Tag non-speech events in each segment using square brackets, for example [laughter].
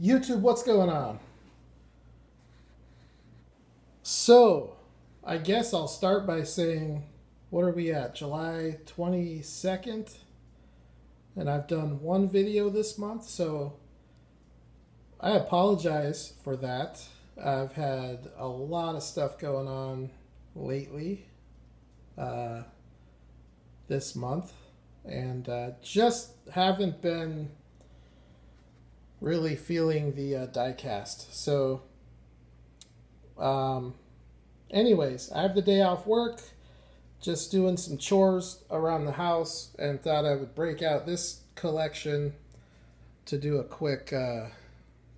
YouTube, what's going on? So, I guess I'll start by saying, what are we at? July 22nd? And I've done one video this month, so I apologize for that. I've had a lot of stuff going on lately uh, this month, and uh, just haven't been really feeling the uh, diecast. So, um, anyways, I have the day off work, just doing some chores around the house, and thought I would break out this collection to do a quick uh,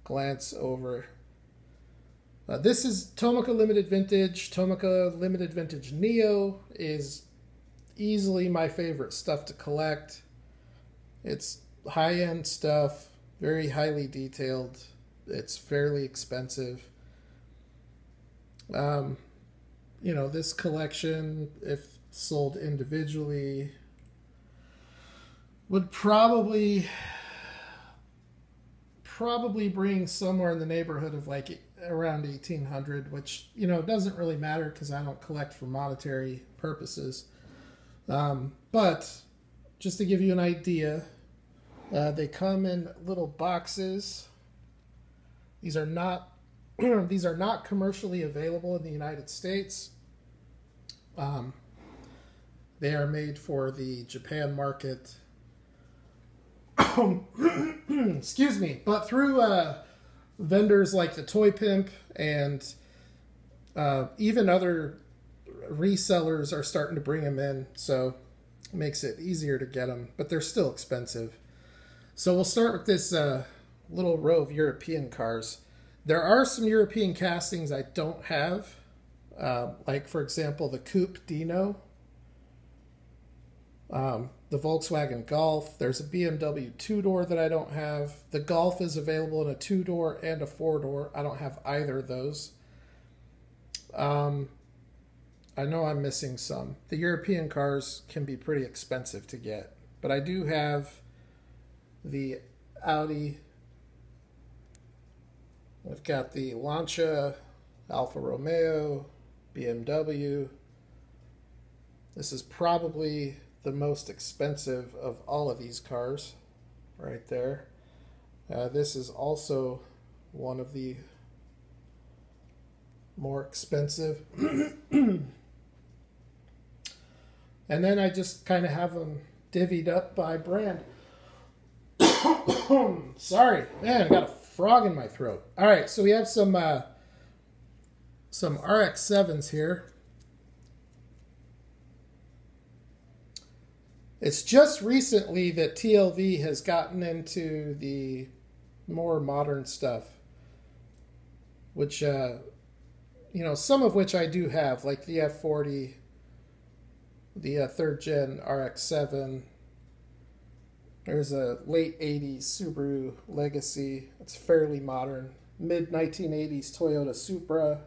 glance over. Uh, this is Tomica Limited Vintage. Tomica Limited Vintage Neo is easily my favorite stuff to collect. It's high end stuff very highly detailed. It's fairly expensive. Um, you know, this collection, if sold individually, would probably probably bring somewhere in the neighborhood of like around 1800 which you know doesn't really matter because i don't collect for monetary purposes um, but just to give you an idea uh, they come in little boxes. These are not [clears throat] these are not commercially available in the United States. Um, they are made for the Japan market. [coughs] Excuse me, but through uh, vendors like the Toy Pimp and uh, even other resellers are starting to bring them in, so it makes it easier to get them. But they're still expensive. So we'll start with this uh, little row of European cars. There are some European castings I don't have, uh, like for example the Coupe Dino, um, the Volkswagen Golf. There's a BMW two door that I don't have. The Golf is available in a two door and a four door. I don't have either of those. Um, I know I'm missing some. The European cars can be pretty expensive to get, but I do have the Audi. We've got the Lancia, Alfa Romeo, BMW. This is probably the most expensive of all of these cars right there. Uh, this is also one of the more expensive. [clears throat] and then I just kind of have them divvied up by brand. [coughs] Sorry, man, I got a frog in my throat. All right, so we have some uh, some RX sevens here. It's just recently that TLV has gotten into the more modern stuff, which uh, you know some of which I do have, like the F40, the uh, third gen RX seven there's a late 80s Subaru Legacy. It's fairly modern. Mid 1980s Toyota Supra.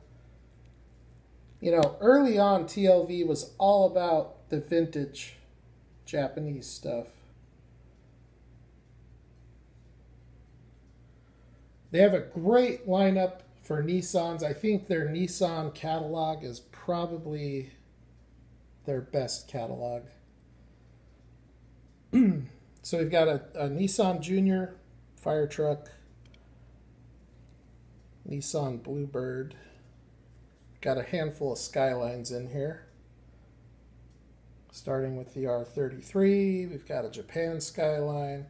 You know, early on, TLV was all about the vintage Japanese stuff. They have a great lineup for Nissans. I think their Nissan catalog is probably their best catalog. [clears throat] So we've got a, a Nissan Junior fire truck, Nissan Bluebird. Got a handful of Skylines in here. Starting with the R33, we've got a Japan Skyline,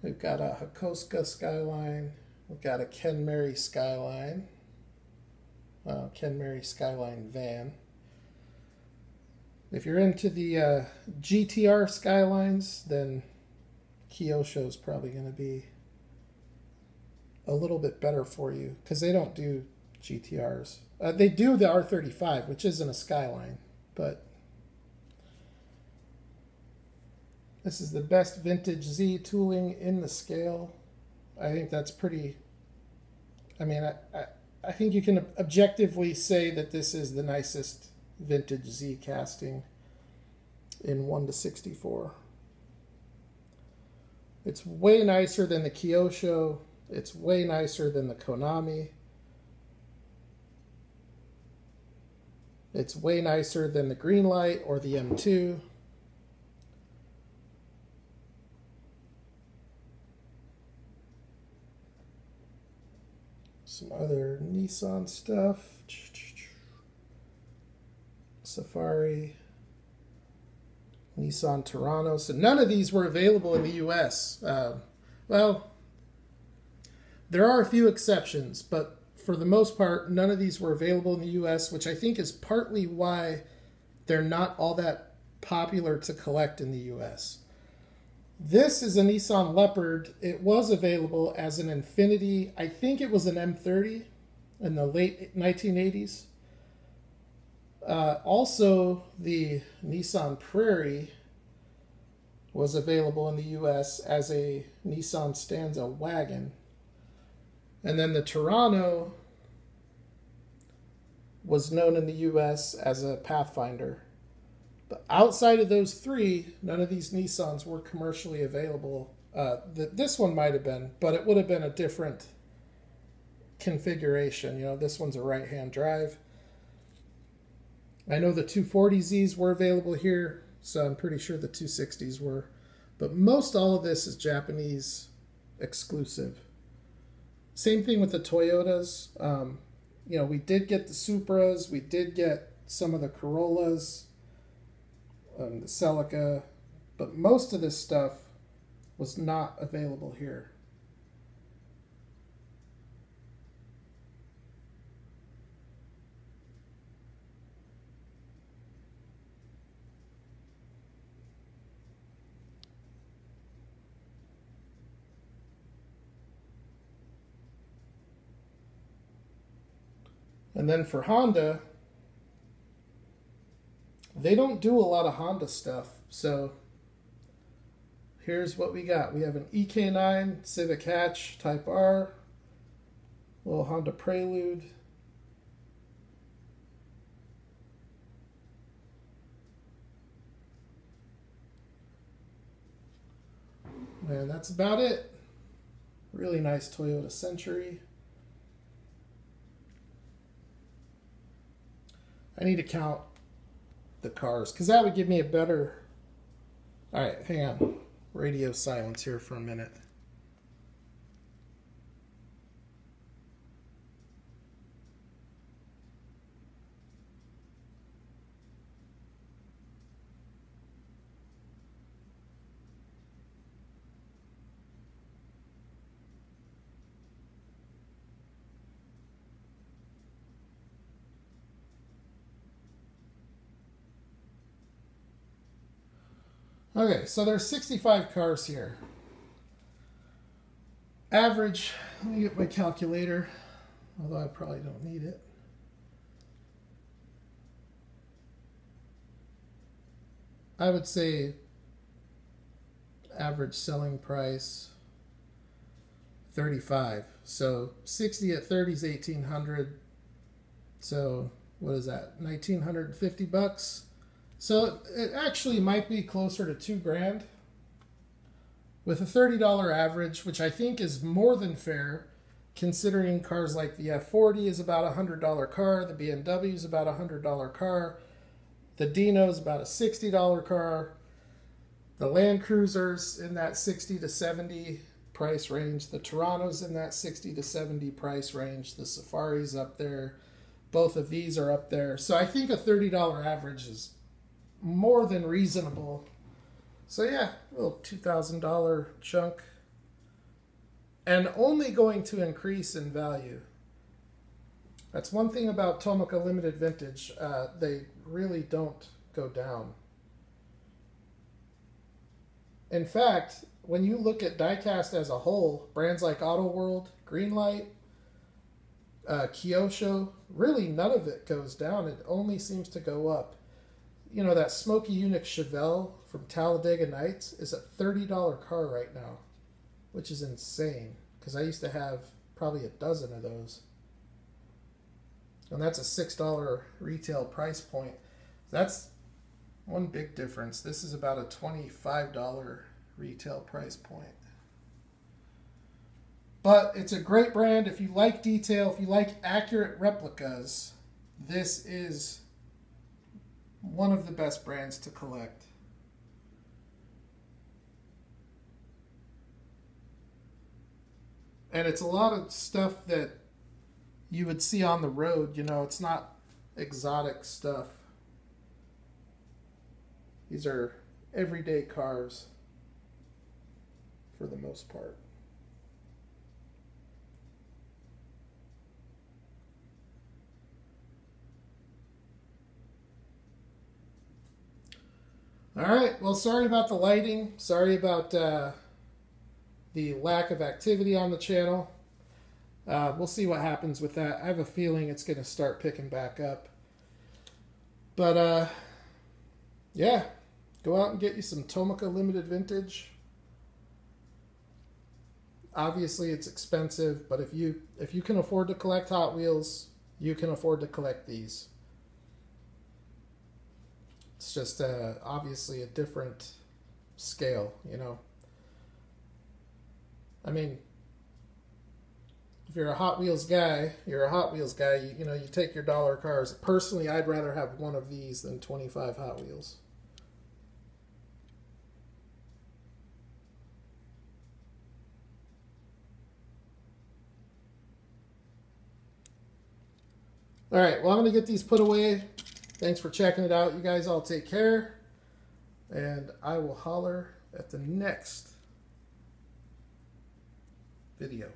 we've got a Hakosuka Skyline, we've got a Kenmeri Skyline, uh, Kenmeri Skyline van. If you're into the uh, GTR Skylines, then Kyosho is probably going to be a little bit better for you because they don't do GTRs. Uh, they do the R35, which isn't a Skyline, but this is the best vintage Z tooling in the scale. I think that's pretty. I mean, I, I, I think you can objectively say that this is the nicest vintage Z casting in 1 to 64. It's way nicer than the Kyosho It's way nicer than the Konami. It's way nicer than the Greenlight or the M2. Some other Nissan stuff. Safari. Nissan Terrano. So none of these were available in the US. Uh, well, there are a few exceptions, but for the most part, none of these were available in the US, which I think is partly why they're not all that popular to collect in the US. This is a Nissan Leopard. It was available as an Infiniti. I think it was an M30 in the late 1980s. Uh, also, the Nissan Prairie was available in the US as a Nissan Stanza wagon. And then the Terrano was known in the US as a Pathfinder. But outside of those three, none of these Nissans were commercially available. Uh, this one might have been, but it would have been a different configuration. You know, this one's a right hand drive. I know the 240Zs were available here, so I'm pretty sure the 260s were. But most all of this is Japanese exclusive. Same thing with the Toyotas. Um, you know, we did get the Supras, we did get some of the Corollas, um, the Celica, but most of this stuff was not available here. And then for Honda, they don't do a lot of Honda stuff. So here's what we got. We have an EK9 Civic Hatch Type R, little Honda Prelude. And that's about it. Really nice Toyota Century. I need to count the cars because that would give me a better. All right, hang on. Radio silence here for a minute. Okay, so there's 65 cars here. Average, let me get my calculator, although I probably don't need it. I would say average selling price 35. So 60 at 30 is 1800. So what is that? 1950 bucks. So it actually might be closer to two grand with a $30 average, which I think is more than fair considering cars like the F40 is about a $100 car, the BMW is about a $100 car, the Dino is about a $60 car, the Land Cruisers in that 60 to 70 price range, the Terranos in that 60 to 70 price range, the Safaris up there, both of these are up there. So I think a $30 average is more than reasonable. So yeah, a little two thousand dollar chunk, and only going to increase in value. That's one thing about Tomica Limited Vintage. Uh, they really don't go down. In fact, when you look at diecast as a whole, brands like Auto World, Greenlight, uh, Kyosho, really none of it goes down. It only seems to go up you know, that Smokey Yunick Chevelle from Talladega Nights is a $30 car right now, which is insane because I used to have probably a dozen of those. And that's a $6 retail price point. That's one big difference. This is about a $25 retail price point. But it's a great brand. If you like detail, if you like accurate replicas, this is one of the best brands to collect. And it's a lot of stuff that you would see on the road. You know, it's not exotic stuff. These are everyday cars for the most part. All right. Well, sorry about the lighting. Sorry about uh, the lack of activity on the channel. Uh, we'll see what happens with that. I have a feeling it's going to start picking back up. But uh, yeah, go out and get you some Tomica Limited Vintage. Obviously, it's expensive, but if you if you can afford to collect Hot Wheels, you can afford to collect these. It's just uh, obviously a different scale, you know. I mean, if you're a Hot Wheels guy, you're a Hot Wheels guy. You, you know, you take your dollar cars. Personally, I'd rather have one of these than 25 Hot Wheels. All right, well, I'm going to get these put away. Thanks for checking it out. You guys all take care. And I will holler at the next video.